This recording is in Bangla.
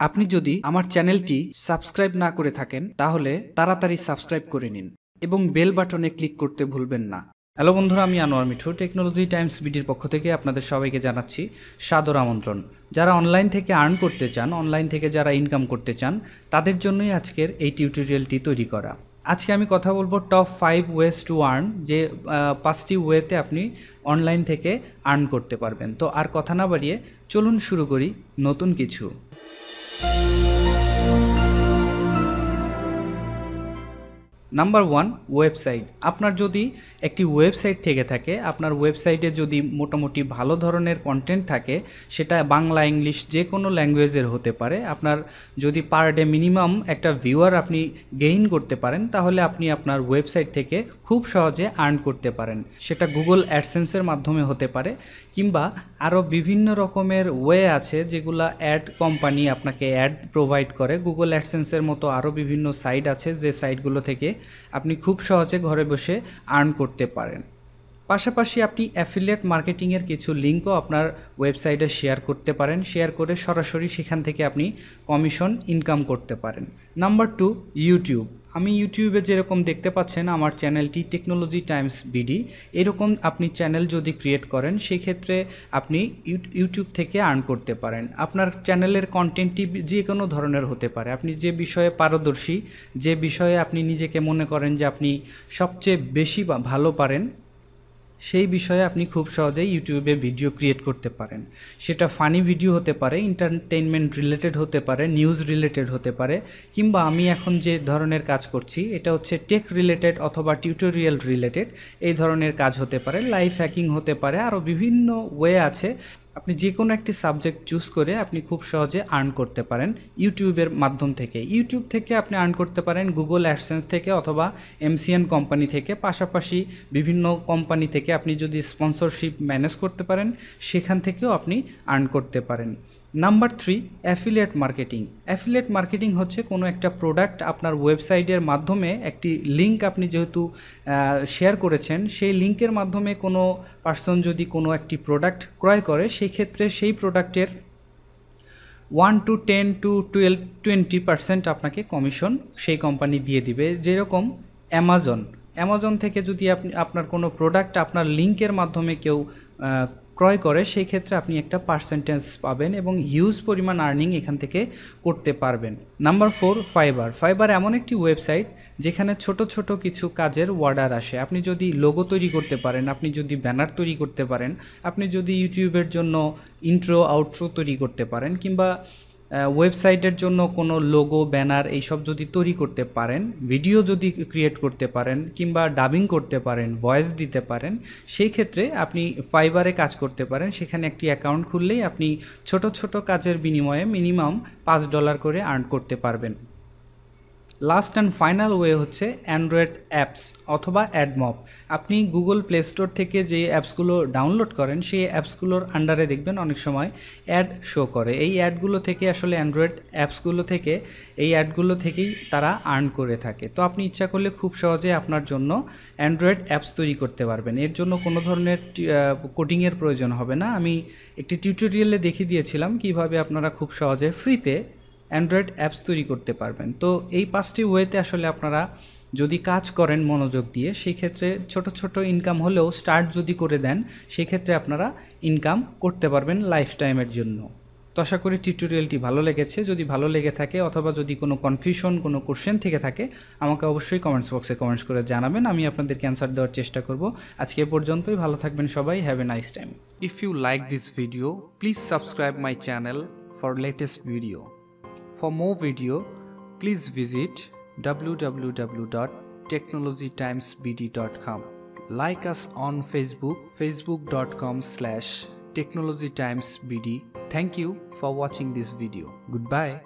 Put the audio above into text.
আপনি যদি আমার চ্যানেলটি সাবস্ক্রাইব না করে থাকেন, তাহলে তাড়াতাড়ি সাবস্ক্রাইব করে নিন এবং বেল বাটনে ক্লিক করতে ভুলবেন না। হ্যালো বন্ধুরা, আমি আনোয়ার মিঠু, টেকনোলজি টাইমস বিডির পক্ষ থেকে আপনাদের সবাইকে জানাচ্ছি সাদর আমন্ত্রণ। যারা অনলাইন থেকে আর্ন করতে চান, অনলাইন থেকে যারা ইনকাম করতে চান, তাদের জন্যই আজকের এই টিউটোরিয়ালটি তৈরি করা। আজকে আমি কথা বলব top five ways to earn, যে পাঁচটি ওয়েতে আপনি অনলাইন থেকে আর্ন করতে পারবেন। তো আর কথা না বাড়িয়ে চলুন শুরু করি নতুন কিছু। নাম্বার ওয়ান ওয়েবসাইট আপনার যদি একটি ওয়েবসাইট থেকে থাকে, আপনার ওয়েবসাইটে যদি মোটামুটি ভালো ধরনের কন্টেন্ট থাকে, সেটা বাংলা, ইংলিশ যে কোনো ল্যাঙ্গুয়েজের হতে পারে, আপনার যদি পার ডে মিনিমাম একটা ভিউয়ার আপনি গেইন করতে পারেন, তাহলে আপনি আপনার ওয়েবসাইট থেকে খুব সহজে আর্ন করতে পারেন। সেটা গুগল অ্যাডসেন্সের মাধ্যমে হতে পারে, কিংবা আরও বিভিন্ন রকমের ওয়ে আছে যেগুলা অ্যাড কোম্পানি আপনাকে অ্যাড প্রোভাইড করে। গুগল অ্যাডসেন্সের মতো আরও বিভিন্ন সাইট আছে, যে সাইটগুলো থেকে আপনি খুব সহজে ঘরে বসে আর্ন করতে পারেন। পাশাপাশি আপনি অ্যাফিলিয়েট মার্কেটিংয়ের কিছু লিঙ্কও আপনার ওয়েবসাইটে শেয়ার করতে পারেন। শেয়ার করে সরাসরি সেখান থেকে আপনি কমিশন ইনকাম করতে পারেন। নাম্বার টু ইউটিউব আমি ইউটিউবে যেরকম দেখতে পাচ্ছেন আমার চ্যানেলটি টেকনোলজি টাইমস বিডি এরকম আপনি চ্যানেল যদি ক্রিয়েট করেন, সেক্ষেত্রে আপনি ইউ- ইউটিউব থেকে আর্ন করতে পারেন। আপনার চ্যানেলের কন্টেন্টটি যে কোনো ধরনের হতে পারে। আপনি যে বিষয়ে পারদর্শী, যে বিষয়ে আপনি নিজেকে মনে করেন যে আপনি সবচেয়ে বেশি ভালো পারেন সেই বিষয়ে আপনি খুব সহজেই ইউটিউবে ভিডিও ক্রিয়েট করতে পারেন। সেটা ফানি ভিডিও হতে পারে এন্টারটেনমেন্ট রিলেটেড হতে পারে নিউজ রিলেটেড হতে পারে, কিংবা আমি এখন যে ধরনের কাজ করছি, এটা হচ্ছে টেক রিলেটেড অথবা টিউটোরিয়াল রিলেটেড এই ধরনের কাজ হতে পারে লাইফ হ্যাকিং হতে পারে আরও বিভিন্ন ওয়ে আছে। আপনি যে কোনো একটি সাবজেক্ট চুজ করে আপনি খুব সহজে আর্ন করতে পারেন ইউটিউবের মাধ্যম থেকে। ইউটিউব থেকে আপনি আর্ন করতে পারেন গুগল অ্যাডসেন্স থেকে অথবা এমসিএন কোম্পানি থেকে। পাশাপাশি বিভিন্ন কোম্পানি থেকে আপনি যদি স্পন্সরশিপ ম্যানেজ করতে পারেন, সেখান থেকেও আপনি আর্ন করতে পারেন। Number three affiliate marketing affiliate marketing হচ্ছে কোনো একটা প্রোডাক্ট আপনার ওয়েবসাইটের মাধ্যমে একটি লিঙ্ক আপনি যেহেতু শেয়ার করেছেন, সেই লিঙ্কের মাধ্যমে কোনো পার্সন যদি কোনো একটি প্রোডাক্ট ক্রয় করে সেই ক্ষেত্রে সেই প্রোডাক্টের one to ten to twelve twenty percent আপনাকে কমিশন সেই কোম্পানি দিয়ে দিবে। যেরকম অ্যামাজন অ্যামাজন থেকে যদি আপনি, আপনার কোনো প্রোডাক্ট আপনার লিঙ্কের মাধ্যমে কেউ ক্রয় করে, সেই ক্ষেত্রে আপনি একটা পার্সেন্টেজ পাবেন এবং হিউজ পরিমাণ আর্নিং এখান থেকে করতে পারবেন। নাম্বার ফোর ফাইবার ফাইবার এমন একটি ওয়েবসাইট যেখানে ছোট ছোট কিছু কাজের অর্ডার আসে। আপনি যদি লোগো তৈরি করতে পারেন, আপনি যদি ব্যানার তৈরি করতে পারেন, আপনি যদি ইউটিউবের জন্য ইন্ট্রো আউট্রো তৈরি করতে পারেন কিংবা ওয়েবসাইটের জন্য কোনো লোগো ব্যানার এইসব যদি তৈরি করতে পারেন ভিডিও যদি ক্রিয়েট করতে পারেন, কিংবা ডাবিং করতে পারেন ভয়েস দিতে পারেন, সেই ক্ষেত্রে আপনি ফাইবারে কাজ করতে পারেন। সেখানে একটি অ্যাকাউন্ট খুললেই আপনি ছোট ছোট কাজের বিনিময়ে মিনিমাম পাঁচ ডলার করে আর্ন করতে পারবেন। লাস্ট অ্যান্ড ফাইনাল ওয়ে হচ্ছে অ্যান্ড্রয়েড অ্যাপস অথবা অ্যাডমপ আপনি গুগল প্লে স্টোর থেকে যে অ্যাপসগুলো ডাউনলোড করেন, সেই অ্যাপসগুলোর আন্ডারে দেখবেন অনেক সময় অ্যাড শো করে। এই অ্যাডগুলো থেকে আসলে অ্যান্ড্রয়েড অ্যাপসগুলো থেকে, এই অ্যাডগুলো থেকেই তারা আর্ন করে থাকে। তো আপনি ইচ্ছা করলে খুব সহজে আপনার জন্য অ্যান্ড্রয়েড অ্যাপস তৈরি করতে পারবেন। এর জন্য কোনো ধরনের কোডিংয়ের প্রয়োজন হবে না। আমি একটি টিউটোরিয়ালে দেখিয়ে দিয়েছিলাম কীভাবে আপনারা খুব সহজে ফ্রিতে অ্যান্ড্রয়েড অ্যাপস তৈরি করতে পারবেন। তো এই পাঁচটি ওয়েতে আসলে আপনারা যদি কাজ করেন মনোযোগ দিয়ে সেই ক্ষেত্রে ছোট ছোট ইনকাম হলেও স্টার্ট যদি করে দেন সেই ক্ষেত্রে আপনারা ইনকাম করতে পারবেন লাইফ টাইমের জন্য। তো আশা করি টিউটোরিয়ালটি ভালো লেগেছে। যদি ভালো লেগে থাকে অথবা যদি কোনো কনফিউশন, কোনো কোশ্চেন থেকে থাকে, আমাকে অবশ্যই কমেন্টস বক্সে কমেন্টস করে জানাবেন। আমি আপনাদেরকে অ্যান্সার দেওয়ার চেষ্টা করব। আজকে পর্যন্তই। ভালো থাকবেন সবাই। Have a nice time if you like this video please subscribe my channel for latest video For more video, please visit www.technologytimesbd.com. Like us on Facebook, facebook.com slash technologytimesbd. Thank you for watching this video. Goodbye.